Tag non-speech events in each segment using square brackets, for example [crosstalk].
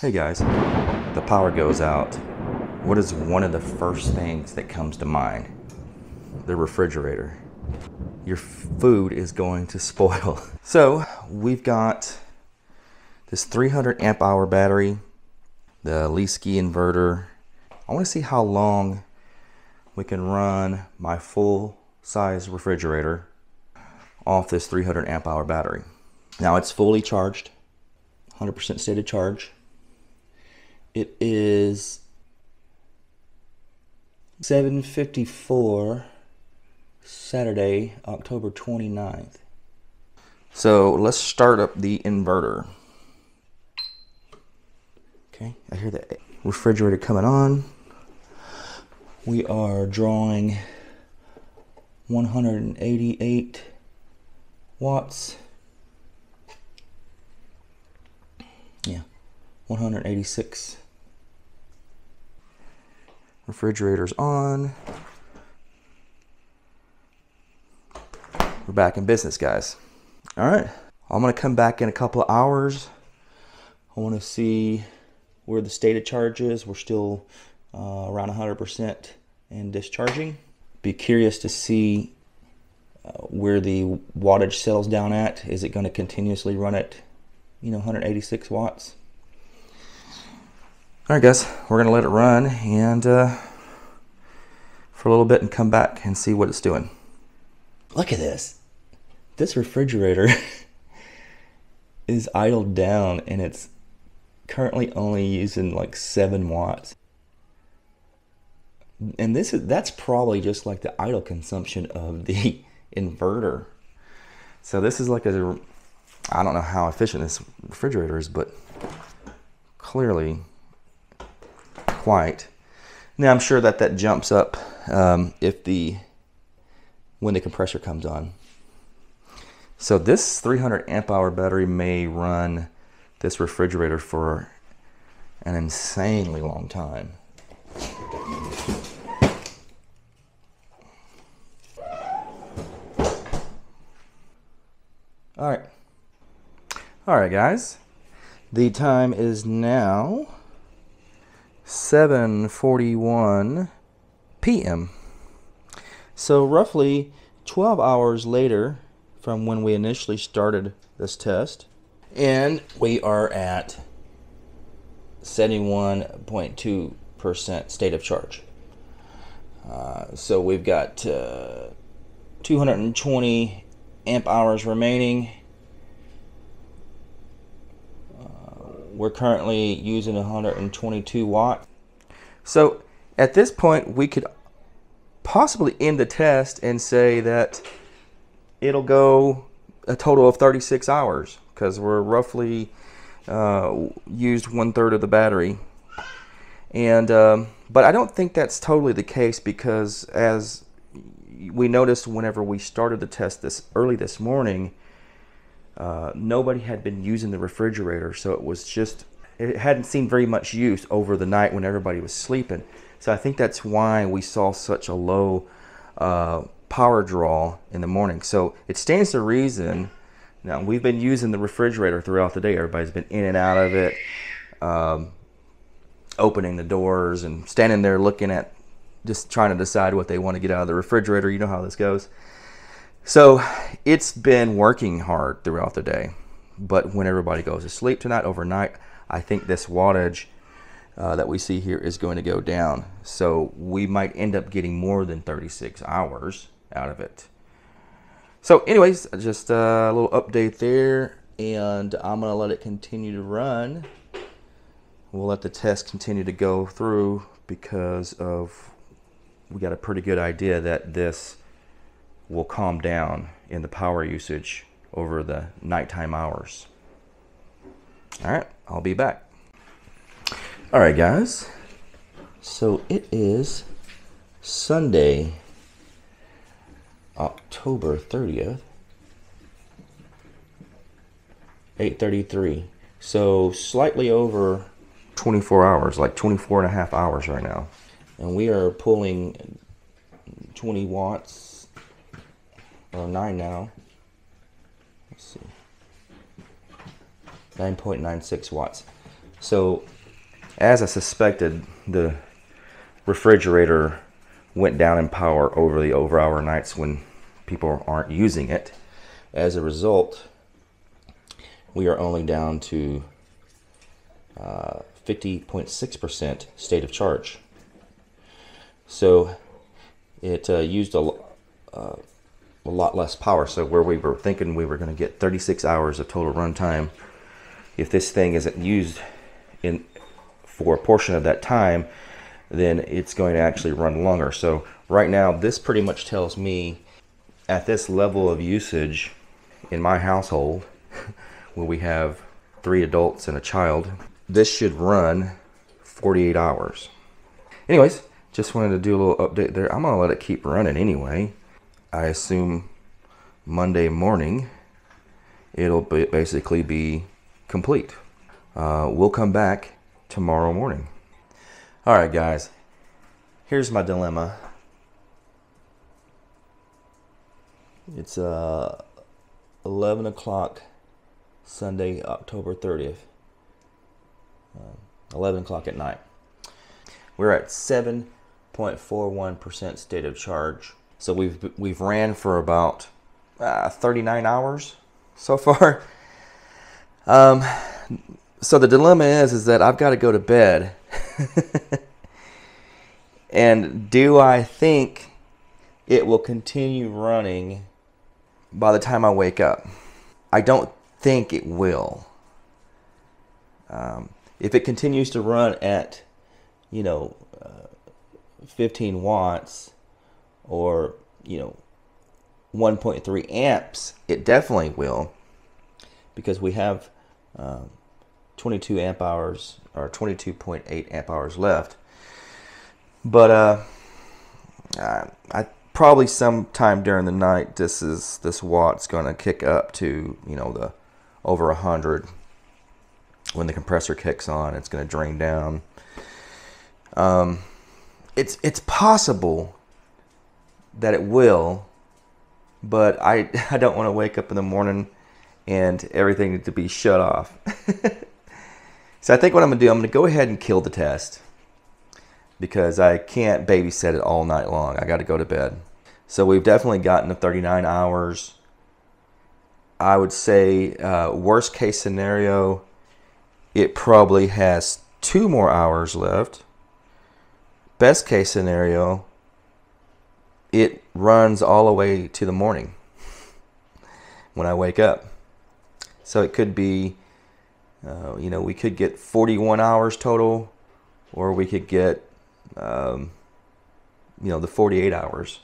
Hey guys, the power goes out. What is one of the first things that comes to mind? The refrigerator. Your food is going to spoil. [laughs] So we've got this 300 amp hour battery, the Leesky inverter. I want to see how long we can run my full size refrigerator off this 300 amp hour battery. Now it's fully charged, 100% state of charge. It is 7:54 Saturday, October 29th. So, let's start up the inverter. Okay, I hear the refrigerator coming on. We are drawing 188 watts. 186. Refrigerator's on. We're back in business, guys. All right, I'm gonna come back in a couple of hours. I wanna see where the state of charge is. We're still uh, around 100% and discharging. Be curious to see uh, where the wattage settles down at. Is it gonna continuously run at, you know, 186 watts? All right, guys, we're gonna let it run and uh, for a little bit and come back and see what it's doing. Look at this. This refrigerator [laughs] is idled down and it's currently only using like seven watts. And this is that's probably just like the idle consumption of the [laughs] inverter. So this is like a I don't know how efficient this refrigerator is, but clearly quite. Now I'm sure that that jumps up um, if the when the compressor comes on. So this 300 amp hour battery may run this refrigerator for an insanely long time. All right. All right, guys. The time is now 7:41 p.m. So roughly 12 hours later from when we initially started this test, and we are at 71.2% state of charge. Uh, so we've got uh, 220 amp hours remaining. We're currently using 122 watt. So at this point, we could possibly end the test and say that it'll go a total of 36 hours because we're roughly uh, used one third of the battery. And um, but I don't think that's totally the case because as we noticed whenever we started the test this early this morning, uh, nobody had been using the refrigerator, so it was just it hadn't seen very much use over the night when everybody was sleeping. So I think that's why we saw such a low uh, power draw in the morning. So it stands to reason. Now we've been using the refrigerator throughout the day. Everybody's been in and out of it, um, opening the doors and standing there looking at, just trying to decide what they want to get out of the refrigerator. You know how this goes. So it's been working hard throughout the day. But when everybody goes to sleep tonight, overnight, I think this wattage uh, that we see here is going to go down. So we might end up getting more than 36 hours out of it. So anyways, just a little update there. And I'm going to let it continue to run. We'll let the test continue to go through because of we got a pretty good idea that this will calm down in the power usage over the nighttime hours. All right, I'll be back. All right, guys. So it is Sunday, October 30th, 8:33. So slightly over 24 hours, like 24 and a half hours right now. And we are pulling 20 watts or 9 now. Let's see. 9.96 watts. So, as I suspected, the refrigerator went down in power over the over hour nights when people aren't using it. As a result, we are only down to 50.6% uh, state of charge. So it uh, used a, uh, a lot less power. So where we were thinking we were going to get 36 hours of total runtime, if this thing isn't used in for a portion of that time, then it's going to actually run longer. So right now, this pretty much tells me at this level of usage in my household, [laughs] where we have three adults and a child, this should run 48 hours. Anyways, just wanted to do a little update there. I'm gonna let it keep running anyway. I assume Monday morning it'll be basically be complete. Uh, we'll come back tomorrow morning. All right, guys, here's my dilemma. It's uh, 11 o'clock Sunday, October 30th. Uh, 11 o'clock at night. We're at 7.41% state of charge. So we've we've ran for about uh, 39 hours so far. [laughs] Um, so the dilemma is is that I've got to go to bed. [laughs] and do I think it will continue running by the time I wake up? I don't think it will. Um, if it continues to run at, you know, uh, 15 watts or, you know, 1.3 amps, it definitely will because we have um, 22 amp hours or 22.8 amp hours left. But uh, I, I probably sometime during the night this is this watt's going to kick up to you know the over a 100 when the compressor kicks on it's going to drain down um, it's it's possible that it will but I, [laughs] I don't want to wake up in the morning and everything to be shut off. [laughs] So I think what I'm going to do I'm going to go ahead and kill the test because I can't babysit it all night long. I got to go to bed. So we've definitely gotten to 39 hours. I would say uh, worst case scenario, it probably has two more hours left. Best case scenario, it runs all the way to the morning when I wake up. So it could be, uh, you know, we could get 41 hours total, or we could get, um, you know, the 48 hours.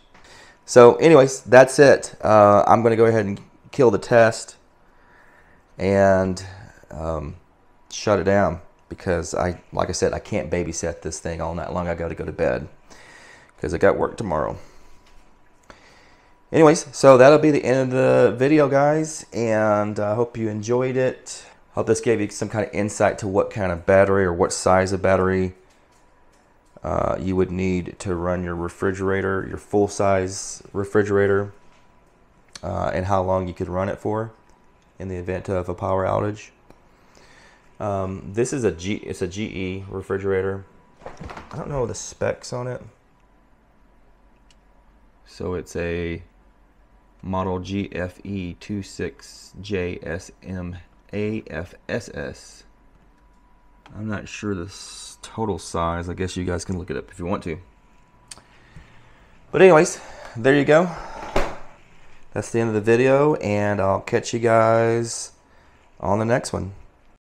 So, anyways, that's it. Uh, I'm going to go ahead and kill the test and um, shut it down because I, like I said, I can't babysit this thing all night long. I got to go to bed because I got work tomorrow. Anyways, so that'll be the end of the video, guys, and I hope you enjoyed it. Hope this gave you some kind of insight to what kind of battery or what size of battery uh, you would need to run your refrigerator, your full size refrigerator uh, and how long you could run it for in the event of a power outage. Um, this is a G, it's a GE refrigerator. I don't know the specs on it. So it's a model GFE 26JSMAFSS. I'm not sure the total size. I guess you guys can look it up if you want to. But anyways, there you go that's the end of the video and I'll catch you guys on the next one.